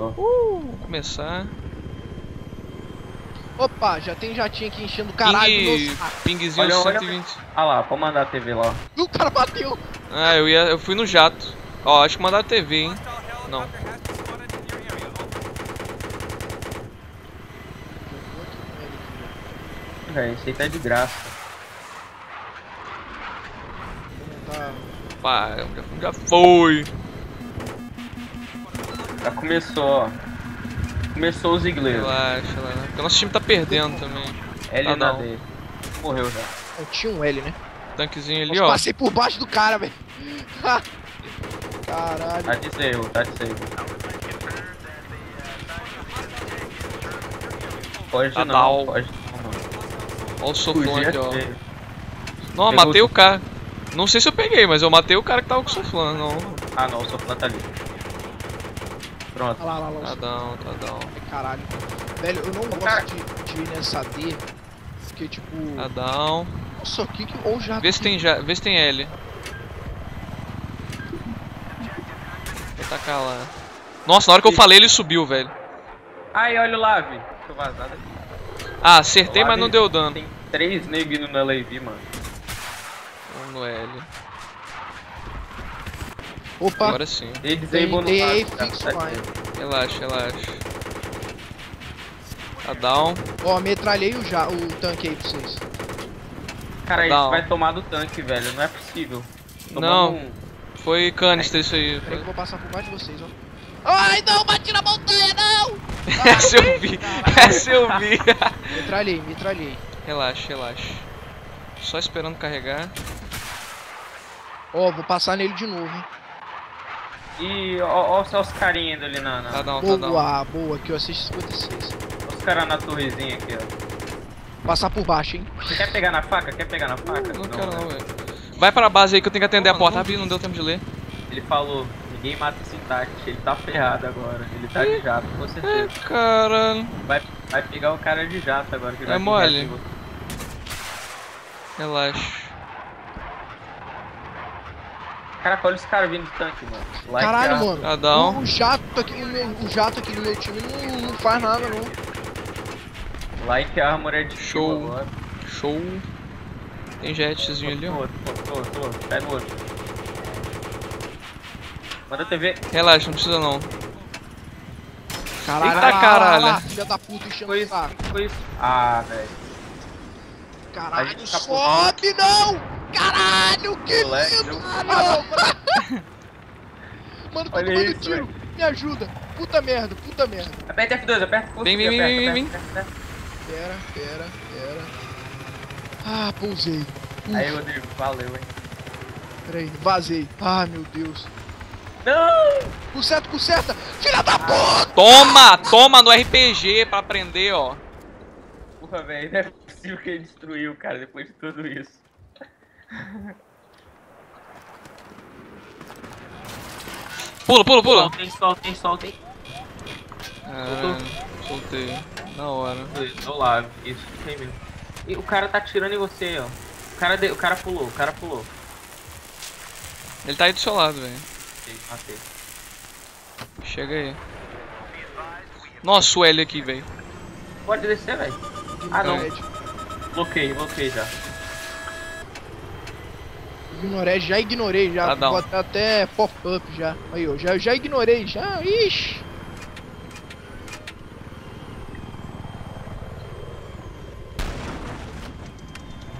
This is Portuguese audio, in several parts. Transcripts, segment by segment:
Uh, vamos começar. Opa, já tem jatinho aqui enchendo o caralho Ping, pingzinho Olha, olha. 120. Ah lá, pode mandar a TV lá. O cara bateu. Ah, eu ia. Eu fui no jato. Ó, acho que mandaram TV, hein? Não. Velho, esse aí tá de graça. Tá. Pá, já, já foi. Já começou, ó. Começou os ingleses. Relaxa, relaxa. Porque nosso time tá perdendo também. L Ah, na não. D. Morreu já. Eu tinha um L, né? Tanquezinho ali, Nossa, ó. passei por baixo do cara, velho. Caralho. Tá de zero, tá de zero. Pode Tá não, down. pode não. Ó o soflão aqui, ó. Não, matei o- o cara. Não sei se eu peguei, mas eu matei o cara que tava com o soflão, não. Ah não, o soflã tá ali. Pronto. Olha lá, olha lá, Tá lá. down, tá down. Caralho. Velho, eu não gosto de, de ir nessa D. Porque, tipo. Tá down. Nossa, o que que. Ou já. Vê se tem, já, vê se tem L. Vou tacar lá. Nossa, na hora que eu falei ele subiu, velho. Ai, olha o Lave. Tô vazado aqui. Ah, acertei, mas não deu dano. Tem três negros no LAV, mano. Vamos no L. Opa, Agora sim. Ele Tem- disable no tá? Tá. Relaxa, relaxa. Tá down. ó, metralhei o, já, o tanque aí pra vocês. Cara, isso vai tomar do tanque, velho. Não é possível. Não. Tomamos um- Foi canister isso aí. Peraí que eu vou passar por baixo de vocês, ó. Ai, não, bati na montanha, não! Essa eu vi. Essa eu vi. Metralhei, metralhei. relaxa, relaxa. Só esperando carregar. Ó, vou passar nele de novo, hein. E ó, ó só os carinha indo ali na. na... Tá down, tá down. Boa, boa, aqui eu assisto 56. Os caras na torrezinha aqui, ó. Passar por baixo, hein. Você quer pegar na faca? Quer pegar na faca? Não quero né? não, velho. Vai pra base aí que eu tenho que atender a Não, porta. não. Rapidinho, não deu tempo de ler. Ele falou, ninguém mata esse Tati, ele tá ferrado agora. Ele tá de jato, com É, certeza. cara. Vai, vai pegar o cara de jato agora que já É que mole. Relaxa. Caraca, olha os caras vindo do tanque, mano. Like Caralho, a- mano. Tá down. O, jato aqui no meu, o jato aqui no meu time não, não faz nada, não. Like Armor é de Show. agora. Show. Tem jetzinho ali, ó. tô, tô, tô, pega o outro. Manda TV. Relaxa, não precisa não. Caralho, Eita, lá, caralho. olha lá, filha da puta enchendo o isso, saco. foi isso. Ah, velho. A Caralho, capou. sobe não! Caralho, que Moleque, medo! eu- Ah, não, mano. Mano, tô Olha tomando isso, tiro. Me ajuda. Puta merda, puta merda. Aperta F2, aperta força Vem, vem, aperta, vem, vem, aperta, aperta. Pera, pera, pera. Ah, pousei. Uf, Aí, Rodrigo, valeu, hein. Peraí, vazei. Ah, meu Deus. Não! Conserta, conserta! Filha da puta! Toma! Toma no RPG pra aprender, ó. Porra, velho, não é possível que ele destruiu, cara, depois de tudo isso. Pula, pula, pula. Soltem, soltem, soltem. Ah, soltei. Na hora. Tô lá, isso, aí mesmo. E o cara tá atirando em você, ó. O cara, de... o cara pulou, o cara pulou. Ele tá aí do seu lado, velho. Matei, matei. Chega aí. Nossa, o L aqui, velho. Pode descer, velho. Ah, não. Bloqueei, bloqueei já. Ignorei, já ignorei, já. Down. Vou até, até pop-up já. Aí, ó, já, já ignorei, já. Ixi.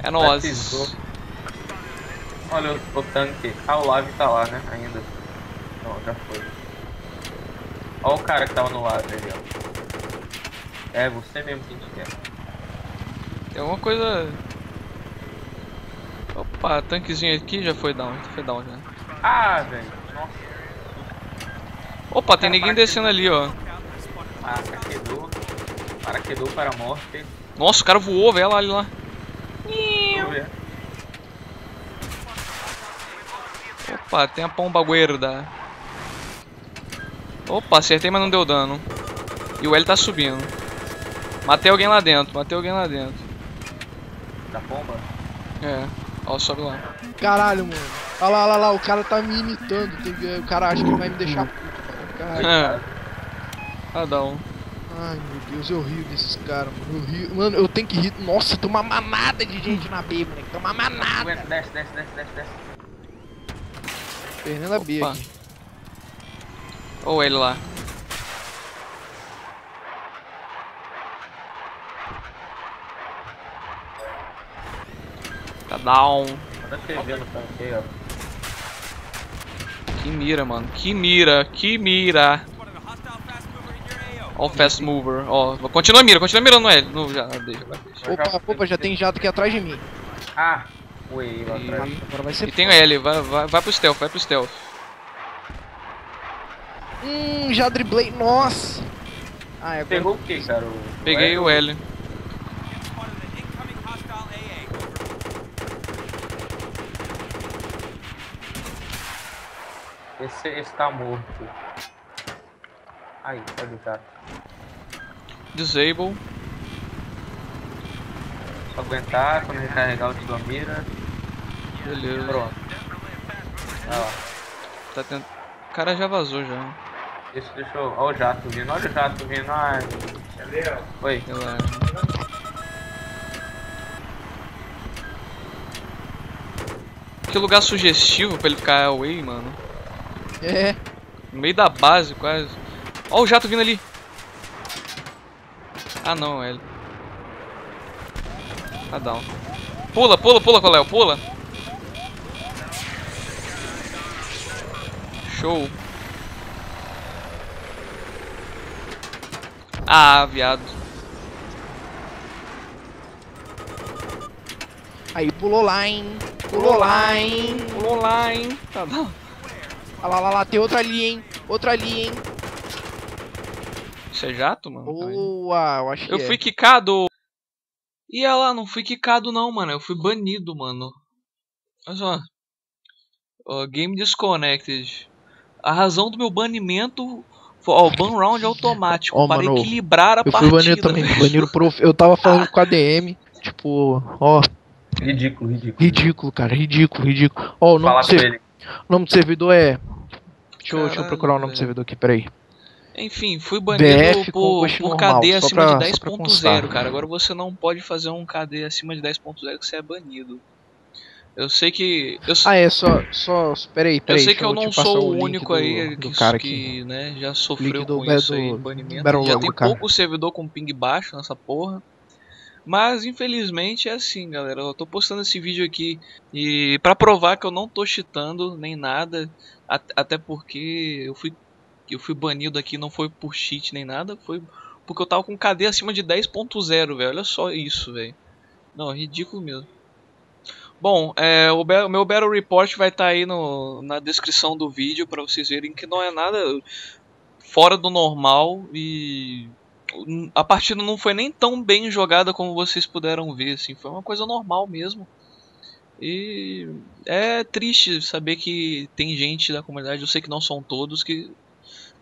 É nós. Batizou. Olha o, o tanque. Ah, o Lave tá lá, né? Ainda. Não, já foi. Olha o cara que tava no lado ali, ó. É, você mesmo que a gente quer. Tem alguma coisa. Opa, tanquezinho aqui já foi down. Foi down já. Ah, velho. Nossa. Opa, tem ninguém descendo ali, ó. Paraquedou. Paraquedou para a morte. Nossa, o cara voou, velho, ali lá. Opa, tem a pomba guerda. Opa, acertei, mas não deu dano. E o L tá subindo. Matei alguém lá dentro, matei alguém lá dentro. Da pomba? É, ó, sobe lá. Caralho, mano. Olha lá, olha lá, o cara tá me imitando. O cara acha que vai me deixar puto. Caralho. É. Cada um. Ai meu Deus, eu rio desses caras, mano. Eu rio. Mano, eu tenho que rir. Nossa, tem uma manada de gente na B, moleque. Tem uma manada. Aguenta, desce, desce, desce, desce, desce. Fernanda B aqui. Ou ele lá. Tá down. Tanque aí, ó. Que mira, mano. Que mira, que mira. Ó o fast mover. Ó, continua mira, continua mirando ele. No, já, deixa, deixa. Opa, opa, já tem jato aqui atrás de mim. Ah, E lá atrás. Agora vai ser. E tem o L, vai, vai, vai pro stealth, vai pro stealth. Hum, já driblei. Nossa. Ah, é. Pegou o que, cara? O- Peguei o L. Esse, esse tá morto. Aí, pode usar. Disable. Só aguentar quando recarregar o tiro mira. Beleza. Pronto. Olha lá. Tá tent... O cara já vazou já. Isso deixou. Olha o jato vindo, olha o jato vindo. Ai. Oi. Relaxa. Que lugar sugestivo pra ele ficar away, mano. É. No meio da base, quase. Ó o jato vindo ali. Ah, não, ele. Tá down. Pula, pula, pula, Coléo, pula. Show. Ah, viado. Aí pulou lá, hein. Pulou lá, hein. Pulou lá, hein. Tá down. Olha lá, lá, lá, tem outra ali, hein. Outra ali, hein. Isso é jato, mano? Boa, eu acho que Eu é. fui quicado. E ela não fui quicado não, mano. Eu fui banido, mano. Olha só. Ó, game disconnected. A razão do meu banimento foi ó, ban round automático Ó, para mano, equilibrar a Eu fui partida. banido também, baniram pro... Eu tava falando com a DM, tipo, ó, Ridículo, ridículo. ridículo, cara, ridículo, ridículo. Ó, o do com ser- ele. O nome do servidor é... Deixa eu, deixa eu Caralho, procurar o nome do servidor aqui, peraí. Enfim, fui banido BF por, por KD acima pra- de só pra constar. 10.0, cara. Agora você não pode fazer um KD acima de 10.0 que você é banido. Eu sei que. Eu, Ah, é, só, só, peraí, Eu peraí. sei que eu não sou o único do- aí do que, cara que aqui. né, já sofreu Link do com Ba- isso aí, do banimento. Já tem do pouco servidor com ping baixo nessa porra. Mas infelizmente é assim, galera. Eu tô postando esse vídeo aqui e para provar que eu não tô cheatando nem nada, at- até porque eu fui eu fui banido aqui não foi por cheat nem nada, foi porque eu tava com KD acima de 10.0, velho. Olha só isso, velho. Não, ridículo mesmo. Bom, é, o, meu Battle Report vai estar aí no, na descrição do vídeo para vocês verem que não é nada fora do normal e a partida não foi nem tão bem jogada como vocês puderam ver, assim, foi uma coisa normal mesmo. E é triste saber que tem gente da comunidade, eu sei que não são todos que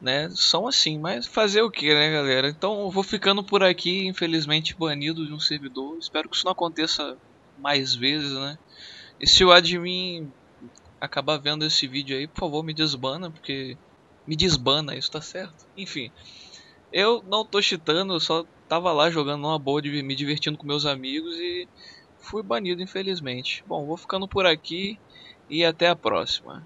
né, são assim, mas fazer o que, né, galera? Então eu vou ficando por aqui, infelizmente banido de um servidor. Espero que isso não aconteça mais vezes, né? E se o admin acabar vendo esse vídeo aí, por favor, me desbana, porque me desbana, isso tá certo. Enfim, eu não tô cheatando, eu só tava lá jogando numa boa, me divertindo com meus amigos e fui banido, infelizmente. Bom, vou ficando por aqui e até a próxima.